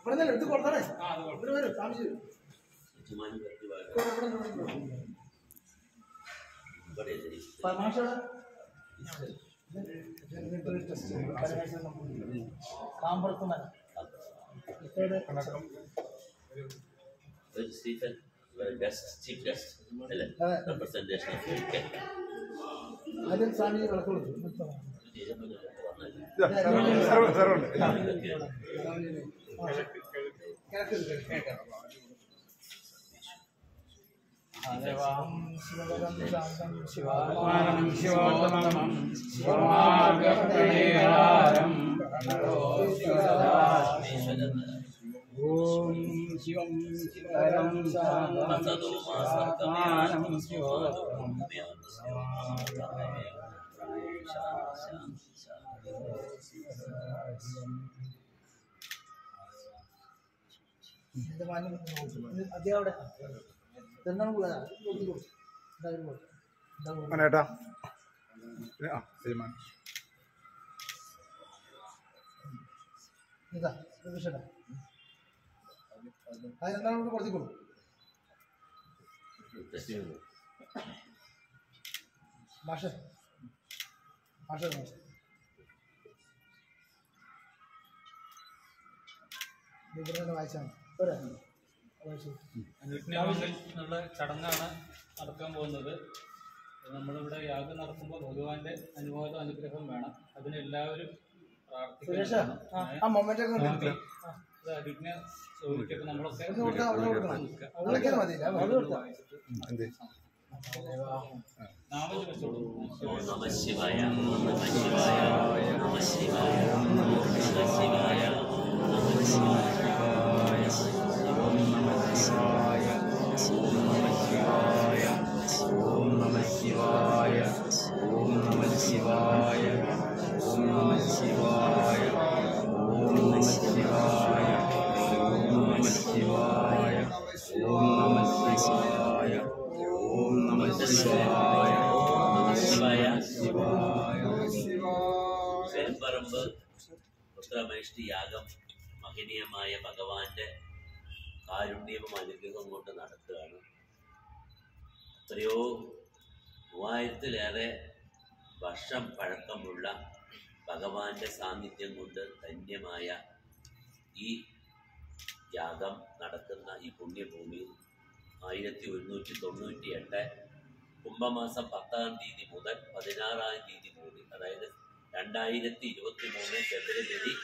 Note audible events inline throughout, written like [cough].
ഇവിടെ എടുത്ത് കൊടുത്തേ ഇവിടെ വരും താമസിച്ചു സാമ്പർക്കുമല്ല Stephen very best, cheapest, the percentage of it. ಅದನ್ನ ಸ್ವಾಮಿ ಕಳ್ಕೊಳ್ಳೋದು ശിവാത്മാനം ശിവോത്തമം ശിവമാർഗ പ്രണയഹാരം ॐ शिवं शिवरं तदो मासर्गमानं शिवोत्तमं മനേട്ടാ ആ തീരുമാനം ഇതാ അത് രണ്ടാളും കൂടെ കുറച്ച് കൊടുക്കും മാഷേ മാഷേ മാഷേ. നല്ല ചടങ്ങാണ് നടക്കാൻ പോകുന്നത്. നമ്മളിവിടെ യാഗം നടക്കുമ്പോൾ ഭഗവാന്റെ അനുഭവം അനുഗ്രഹം വേണം. അതിനെല്ലാവരും പ്രാർത്ഥിക്കുന്നു അഡ്മിറ്റിനെ ചോദിക്കുമ്പോൾ നമ്മളൊക്കെ നാമം ചോദിച്ചോളൂ നമ ശിവായ നമ ശിവായ നമ ശിവായ നമ ശിവായ നമ ശിവായ ഓം നമ ശിവായ ഓം നമ ശിവായ ഓം നമ ശിവായ. ഓം നമ ശിവായ. ഓം നമ ശിവായ. മഹനീയമായ ഭഗവാന്റെ കാരുണ്യവും അനുഗ്രഹവും കൊണ്ട് നടത്തുകയാണ്. എത്രയോ മൂവായിരത്തിലേറെ വർഷം പഴക്കമുള്ള ഭഗവാന്റെ സാന്നിധ്യം കൊണ്ട് ധന്യമായ ഈ യാഗം നടക്കുന്ന ഈ പുണ്യഭൂമിയിൽ ആയിരത്തി ഒരുന്നൂറ്റി തൊണ്ണൂറ്റി എട്ട് കുംഭമാസം പത്താം തീയതി മുതൽ പതിനാറാം തീയതി കൂടി അതായത് രണ്ടായിരത്തി ഇരുപത്തി മൂന്ന് ഫെബ്രുവരി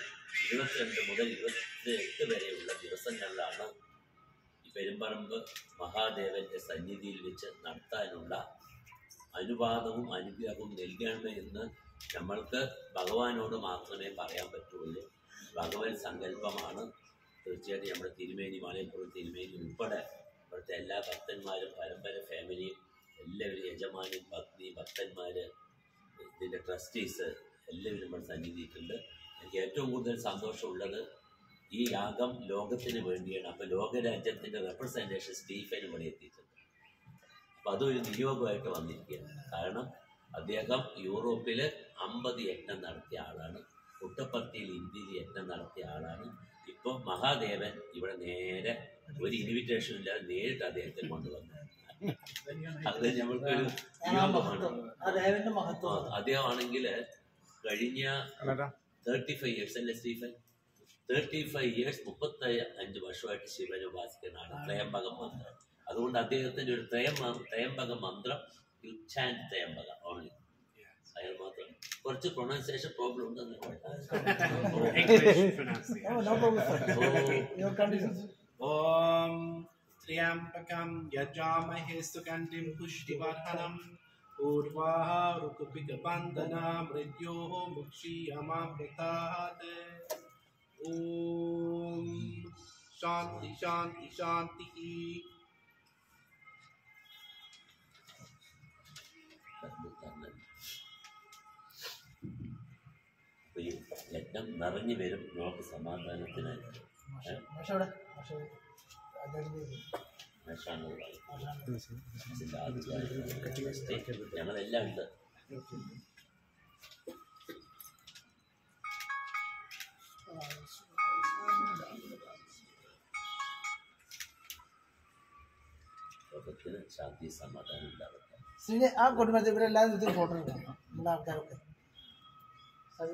ഇരുപത്തിരണ്ട് മുതൽ ഇരുപത്തി എട്ട് വരെയുള്ള ദിവസങ്ങളിലാണ് ഈ പെരുമ്പറമ്പ് മഹാദേവന്റെ സന്നിധിയിൽ വെച്ച് നടത്താനുള്ള അനുവാദവും അനുഗ്രഹവും നൽകണമെന്ന് നമ്മൾക്ക് ഭഗവാനോട് മാത്രമേ പറയാൻ പറ്റുള്ളൂ. ഭഗവൻ സങ്കല്പമാണ്. തീർച്ചയായിട്ടും നമ്മുടെ തിരുമേനി മാലയപ്പുറം തിരുമേനി ഉൾപ്പെടെ ഇവിടുത്തെ എല്ലാ ഭക്തന്മാരും പരമ്പര ഫാമിലിയും എല്ലാവരും യജമാനും ഭക്തി ഭക്തന്മാർ ഇതിന്റെ ട്രസ്റ്റീസ് എല്ലാവരും നമ്മൾ സന്നിധിയിട്ടുണ്ട്. എനിക്ക് ഏറ്റവും കൂടുതൽ സന്തോഷമുള്ളത് ഈ യാഗം ലോകത്തിന് വേണ്ടിയാണ് അപ്പോൾ ലോകരാജ്യത്തിന്റെ റെപ്രസെന്റേഷൻ സ്റ്റീഫൻ ഇവിടെ എത്തിയിട്ടുണ്ട് അപ്പോൾ അതൊരു നിയോഗമായിട്ട് വന്നിരിക്കുകയാണ് കാരണം അദ്ദേഹം യൂറോപ്പിൽ അമ്പത് യജ്ഞം നടത്തിയ ആളാണ് പുട്ടപ്പർത്തിയിൽ ഇന്ത്യയിൽ യജ്ഞം നടത്തിയ ആളാണ് ഇപ്പോൾ മഹാദേവൻ ഇവിടെ നേരെ ഒരു ഇൻവിറ്റേഷൻ ഇല്ലാതെ നേരിട്ട് അദ്ദേഹത്തെ കൊണ്ടുവന്നു അത് ഞമ്മൾക്കൊരു നിയോഗമാണ് അദ്ദേഹമാണെങ്കിൽ കഴിഞ്ഞ തേർട്ടി ഫൈവ് ഇയേഴ്സ് അല്ലേ സ്റ്റീഫൻ? തേർട്ടി ഫൈവ് ഇയേഴ്സ് മുപ്പത്തി അഞ്ച് വർഷമായിട്ട് ശിവനെ ഉപാസിക്കുന്നതാണ് ത്രയംബക മന്ത്രം. അതുകൊണ്ട് അദ്ദേഹത്തിന്റെ ഒരു ത്രയം ത്രയംബക മന്ത്രം യു ചാൻഡ് ത്രയംബക ഓൺലി അയാൾ മാത്രം. കുറച്ച് പ്രൊണൗൺസിയേഷൻ പ്രോബ്ലം ഉണ്ടെന്ന് [laughs] ഓം പ്രോബ്ലം യജാമഹേ സുഗന്ധിം ॐ त्र्यम्बकं यजामहे सुगन्धिं पुष्टिवर्धनं पूर्वाः ऋतुपिकबन्धना मृत्योः मुक्षीयमामृतात् ॐ शान्ति शान्ति शान्तिः അപ്പൊ ഈ യജ്ഞം നിറഞ്ഞു വരും നമുക്ക് സമാധാനത്തിനായിട്ട് ഞങ്ങളെല്ലാം ഉണ്ട് ലോകത്തിന് ശാന്തി സമാധാനം ഉണ്ടാകട്ടെ ശ്രീനെ ആ കുടുംബത്തിൽ ഇവരെ എല്ലാവരും ഇതിൽ ഫോട്ടോ എടുക്കാം നമ്മുടെ ആൾക്കാരൊക്കെ. അത്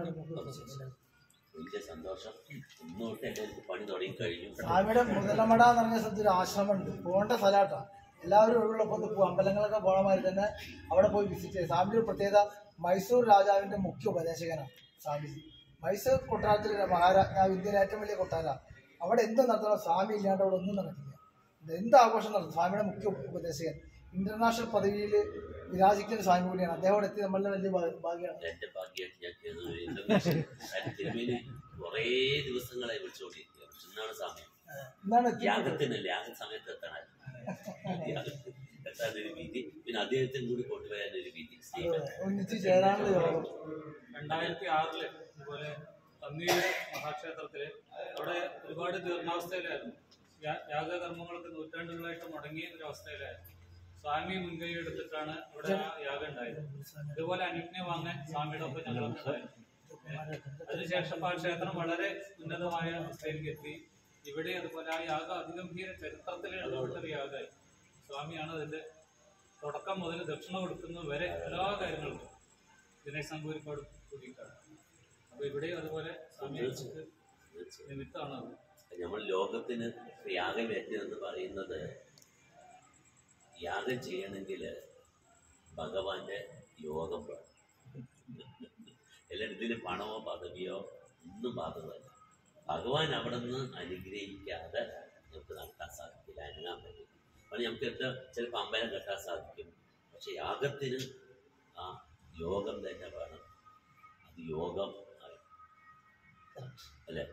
നമുക്ക് വലിയ സന്തോഷം. ഇന്നോട്ട് എല്ലാവർക്കും പണി തുടങ്ങി കഴിഞ്ഞു. സ്വാമിയുടെ മുതലമട എന്ന് പറഞ്ഞ സ്ഥലത്ത് ഒരു ആശ്രമമുണ്ട്. പോകേണ്ട സ്ഥലമാട്ടാ. എല്ലാവരും ഒഴിവുള്ളപ്പോൾ ഒന്ന് പോകും അമ്പലങ്ങളൊക്കെ പോകണ മാതിരി തന്നെ അവിടെ പോയി വിസിറ്റ് ചെയ്യും. സ്വാമിയുടെ ഒരു പ്രത്യേകത മൈസൂർ രാജാവിന്റെ മുഖ്യ ഉപദേശകനാണ് സ്വാമിജി മൈസൂർ കൊട്ടാരത്തിലെ മഹാരാജാവ് ഇന്ത്യയിലെ ഏറ്റവും വലിയ കൊട്ടാര അവിടെ എന്ത് നടത്തണം? സ്വാമി ഇല്ലാണ്ട് അവിടെ ഒന്നും നടക്കില്ല. എന്ത് ആഘോഷം നടത്തും? സ്വാമിയുടെ മുഖ്യ ഉപദേശകൻ. ഇന്റർനാഷണൽ പദവിയിൽ വിരാജിക്കുന്ന സ്വാമി കൂടിയാണ്. അദ്ദേഹം എത്തി നമ്മളുടെ വലിയ ഭാഗ്യമാണ്. എന്റെ ഭാഗ്യമായിട്ട് ഞാൻ ചെയ്തത് തിരുമേനി കുറേ ദിവസങ്ങളായി വിളിച്ചുകൊണ്ടിരിക്കുക പക്ഷെ ഇന്നാണ് സമയം. എന്താണ് എത്തിയത്? യാഗത്തിനല്ല? യാഗ സമയത്ത് എത്തണം. എത്താനൊരു രീതി പിന്നെ അദ്ദേഹത്തിന് കൂടി കൊണ്ടുവരാനൊരു രണ്ടായിരത്തി ആറിൽ ഇതുപോലെ തന്നീര് മഹാക്ഷേത്രത്തിൽ അവിടെ ഒരുപാട് ജീർണാവസ്ഥയിലായിരുന്നു. യാഗകർമ്മങ്ങളൊക്കെ നൂറ്റാണ്ടുകളായിട്ട് മുടങ്ങിയ ഒരു അവസ്ഥയിലായിരുന്നു. സ്വാമി മുൻകൈ എടുത്തിട്ടാണ് ഇവിടെ യാഗം ഉണ്ടായത്. ഇതുപോലെ അനുജ്ഞ വാങ്ങാൻ സ്വാമിയുടെ ഒപ്പം ഞങ്ങളൊക്കെ ഉണ്ടായിരുന്നു അതിനുശേഷം ആ ക്ഷേത്രം വളരെ ഉന്നതമായ അവസ്ഥയിലേക്ക് എത്തി. ഇവിടെ അതുപോലെ ആ യാഗം അതിഗംഭീര ചരിത്രത്തിൽ എഴുതപ്പെട്ട ഒരു യാഗമായി. സ്വാമിയാണ് അതിന്റെ തുടക്കം മുതൽ ദക്ഷിണ കൊടുക്കുന്നത് വരെ എല്ലാ കാര്യങ്ങളും ദിനേശ് സംഭൂരിപ്പാട് കൂടിയിട്ടാണ്. അപ്പൊ ഇവിടെ അതുപോലെ സ്വാമി നിമിത്തമാണ് നമ്മൾ ലോകത്തിന് യാഗം എന്ന് പറയുന്നത് യാഗം ചെയ്യണമെങ്കിൽ ഭഗവാന്റെ യോഗം വേണം. എല്ലായിടത്തിലും പണമോ പദവിയോ ഒന്നും ബാധകമല്ല. ഭഗവാൻ അവിടെ നിന്ന് അനുഗ്രഹിക്കാതെ നമുക്ക് നടത്താൻ സാധിക്കില്ല അനങ്ങാൻ പറ്റില്ല. അപ്പോൾ നമുക്ക് എത്ര ചിലപ്പോൾ അമ്പലം കെട്ടാൻ സാധിക്കും. പക്ഷെ യാഗത്തിന് ആ യോഗം തന്നെ വേണം. അത് യോഗം. അല്ലേ?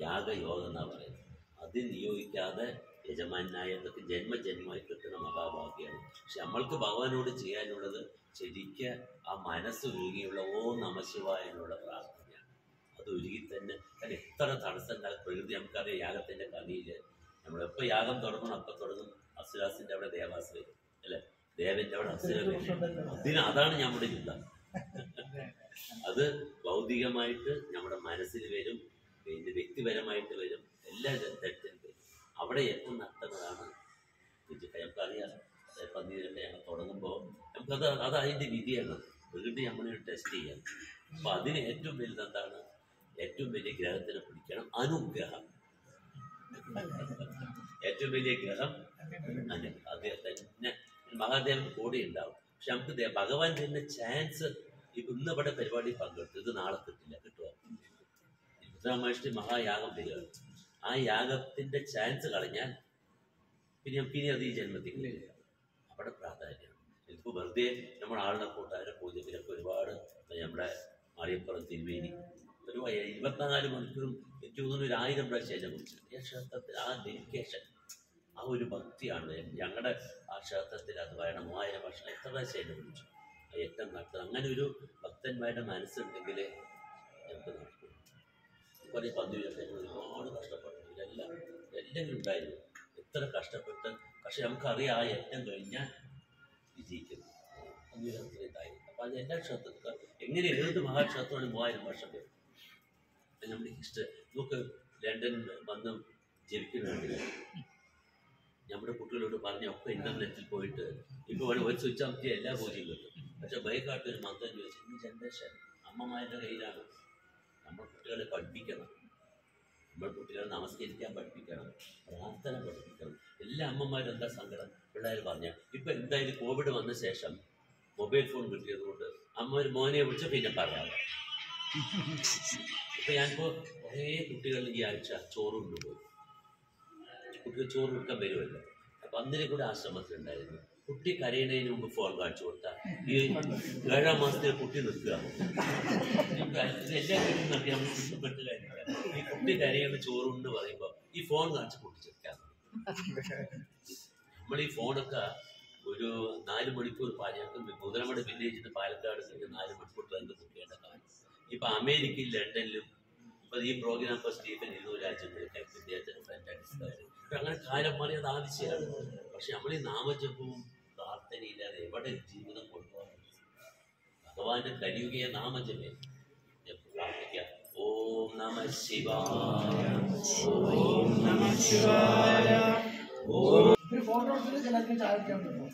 യാഗയോഗം എന്നാ പറയുന്നത്. അത് നിയോഗിക്കാതെ യജമാനായ അതൊക്കെ ജന്മജന്മമായി കിട്ടുന്ന മഹാഭാഗ്യമാണ് പക്ഷെ നമ്മൾക്ക് ഭഗവാനോട് ചെയ്യാനുള്ളത് ശരിക്ക് ആ മനസ്സ് ഒരുങ്ങിയുള്ള ഓ നമശിവായ എന്നുള്ള പ്രാർത്ഥനയാണ്. അത് ഒരുങ്ങി തന്നെ കാരണം എത്ര തടസ്സങ്ങൾ പ്രകൃതി നമുക്കറിയാം യാഗത്തിന്റെ കളിയിൽ നമ്മളെപ്പോൾ യാഗം തുടങ്ങണം അപ്പം തുടങ്ങും അസുരാസിന്റെ അവിടെ വരും അല്ലേ? ദേവന്റെ അവിടെ അസുര അതിന് അതാണ് നമ്മുടെ ചിന്ത. അത് ഭൗതികമായിട്ട് നമ്മുടെ മനസ്സിൽ വരും പിന്നെ വ്യക്തിപരമായിട്ട് വരും എല്ലാ വരും അവിടെ ഏറ്റവും നടത്തുന്നതാണ് നമുക്കറിയാം പന്നീരൊക്കെ ഞങ്ങൾ തുടങ്ങുമ്പോൾ നമുക്കത് അത് അതിന്റെ വിധിയാണ്. വീണ്ടും നമ്മളൊരു ടെസ്റ്റ് ചെയ്യാം അപ്പൊ അതിന് ഏറ്റവും വലുത് എന്താണ്? ഏറ്റവും വലിയ ഗ്രഹത്തിനെ പിടിക്കണം അനുഗ്രഹം. ഏറ്റവും വലിയ ഗ്രഹം അനു അദ്ദേഹത്തെ തന്നെ മഹാദേവൻ കൂടെ ഉണ്ടാവും. പക്ഷെ നമുക്ക് ഭഗവാൻ തന്നെ ചാൻസ് ഇന്ന് ഇവിടെ പരിപാടി പങ്കെടുത്തു. ഇത് നാളെ കിട്ടില്ല കിട്ടുക മഹായാഗം വരികയാണ്. ആ യാഗത്തിന്റെ ചാൻസ് കളഞ്ഞാൽ പിന്നെ പിന്നെ അത് ഈ ജന്മത്തിൽ കിട്ടില്ല അവിടെ പ്രാധാന്യം. ഇതിപ്പോൾ വെറുതെ നമ്മൾ ആളുടെ കൂട്ടാരെ പൂജത്തിലൊക്കെ ഒരുപാട് നമ്മുടെ മാറിയപ്പുറം തിരുവേനി ഒരു ഇരുപത്തിനാല് മണിക്കൂറും എനിക്ക് തോന്നുന്നു ഒരു ആയിരം പ്രാവശ്യം കുറിച്ചിട്ടുണ്ട് ഈ ക്ഷേത്രത്തിൽ ആ ഡെഡിക്കേഷൻ ആ ഒരു ഭക്തിയാണ് ഞങ്ങളുടെ ആ ക്ഷേത്രത്തിൽ അത് വേണം മൂവായിരം വർഷം എത്ര പ്രാവശ്യം എന്നെ വിളിച്ചു? ഏറ്റവും നടത്തുന്നത് അങ്ങനെ ഒരു ഭക്തന്മാരുടെ മനസ്സുണ്ടെങ്കിൽ നമുക്ക് നടക്കും പന്തിയിലൊക്കെ ഞങ്ങൾ ഒരുപാട് കഷ്ടപ്പെട്ടു ഇതെല്ലാം എല്ലാം ഉണ്ടായിരുന്നു എത്ര കഷ്ടപ്പെട്ട് പക്ഷെ നമുക്കറിയാം ആ യജ്ഞം കഴിഞ്ഞാൽ വിജയിക്കുന്നു. അത്ര ഇതായിരുന്നു അത് എല്ലാ ക്ഷേത്രത്തിലും എങ്ങനെ ഏത് മഹാക്ഷേത്രമാണ് മൂവായിരം വർഷം വരും നമ്മുടെ ഹിസ്റ്ററി നമുക്ക് ലണ്ടൻ വന്ന് ജനിക്കുന്നുണ്ട് നമ്മുടെ കുട്ടികളോട് പറഞ്ഞ ഒക്കെ ഇന്റർനെറ്റിൽ പോയിട്ട് ഇപ്പോൾ വേണം ഒരു സ്വിച്ച് അമർത്തിയ എല്ലാ പൂജയും കിട്ടും. പക്ഷെ ബൈക്കാട്ടൊരു മന്ത്രം ചോദിച്ചു ഈ ജനറേഷൻ അമ്മമാരുടെ കയ്യിലാണ്. നമ്മൾ കുട്ടികളെ പഠിപ്പിക്കണം. നമ്മൾ കുട്ടികളെ നമസ്കരിക്കാൻ പഠിപ്പിക്കണം. പ്രാർത്ഥന പഠിപ്പിക്കണം. എല്ലാ അമ്മമാരും എന്താ സങ്കടം? പിള്ളേർ പറഞ്ഞ ഇപ്പം എന്തായാലും കോവിഡ് വന്ന ശേഷം മൊബൈൽ ഫോൺ കിട്ടിയത് കൊണ്ട് അമ്മ ഒരു മോനെ വിളിച്ച പിന്നെ പറയാം. ഇപ്പൊ ഞാനിപ്പോ കുറേ കുട്ടികൾ ഈ ആഴ്ച ചോറ് കൊണ്ടുപോയി. കുട്ടികൾ ചോറ് കൊടുക്കാൻ വരുമല്ലോ. അപ്പൊ അന്നിനെ കൂടെ ആശ്രമത്തിലുണ്ടായിരുന്നു. കുട്ടി കരയുന്നതിന് മുമ്പ് ഫോൺ കാണിച്ചു കൊടുത്താൽ ഈ ഏഴാം മാസത്തെ കുട്ടി നിൽക്കുക എല്ലാ വീട്ടിലും നടത്തി നമ്മൾ കാര്യമില്ല. ഈ കുട്ടി കരയുന്ന ചോറുണ്ട് പറയുമ്പോൾ ഈ ഫോൺ കാണിച്ച് പൊട്ടിച്ചെടുക്കാൻ നമ്മൾ ഈ ഫോണൊക്കെ ഒരു നാല് മണിക്കൂർ പാചകം മുതലമട വില്ലേജിൽ പാലക്കാട് നാല് മണിക്കൂർ ട്രെയിൻ കുട്ടിയുടെ കാര്യം. ഇപ്പൊ അമേരിക്കയിൽ ലണ്ടനിലും ഇപ്പൊ ഈ പ്രോഗ്രാം ഇപ്പൊ സ്റ്റീഫൻ ഇരുന്നൂറ് രാജ്യങ്ങളിലൊക്കെ വിദ്യാർത്ഥികൾ അങ്ങനെ കാലം മാറി അത് ആവശ്യമാണ്. പക്ഷെ നമ്മൾ ഈ നാമജപവും പ്രാർത്ഥനയില്ലാതെ എവിടെ ജീവിതം കൊണ്ടുപോകാൻ ഭഗവാന്റെ കലിയുകയെ നാമജപേ പ്രാർത്ഥിക്കാം. ഓം നമ ശിവായ. ഓം നമ ശിവായ. ഓം ഒരു ഫോട്ടോ എടുത്തിട്ട് ചിലർക്ക് ചായ കുടിക്കാൻ പറ്റും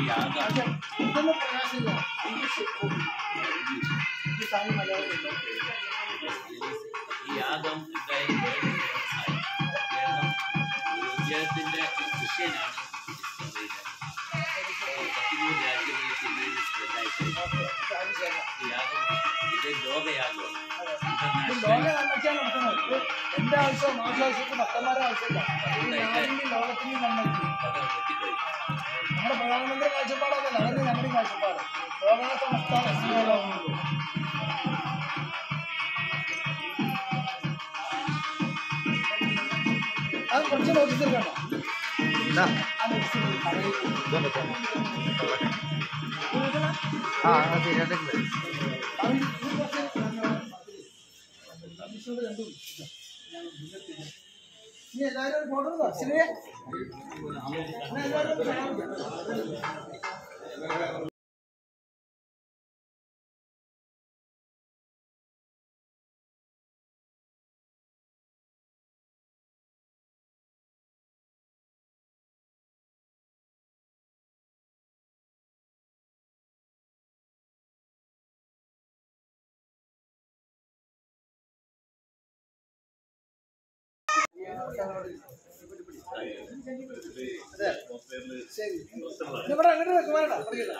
ഈ ആകാശം ഇത് എന്റെ ആവശ്യം ആവശ്യം ഭക്തന്മാരുടെ ആവശ്യമില്ല ലോകത്തിന് നമ്മുടെ പ്രധാനമന്ത്രി കാഴ്ചപ്പാടല്ല അതന്നെ ഞങ്ങളുടെ കാഴ്ചപ്പാട് ലോക അത് കുറച്ച് കണ്ടോ ആ നോട്ടീസിൽ ആ ശരിയായിട്ടുണ്ട് ഇനി എല്ലാവരും ഒരു ശരി ഇവിടെ അങ്ങോട്ട് വെക്കുവാണോ അറിയില്ല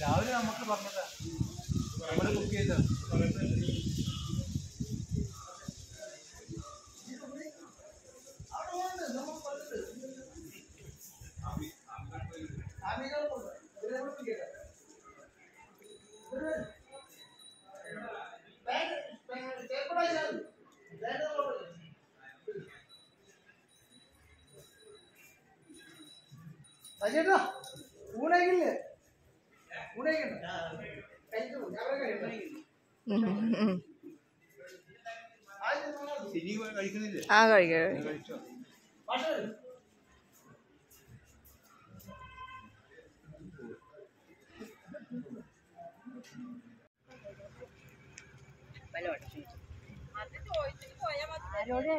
രാവിലെ നമുക്ക് പറഞ്ഞതാ. നമ്മൾ കുക്ക് ചെയ്ത ഊണേക്കില്ലേ ഊണേക്കണ്ട ആ കഴിക്കാം അത് ചോദിച്ചിട്ട് പോയാ മതി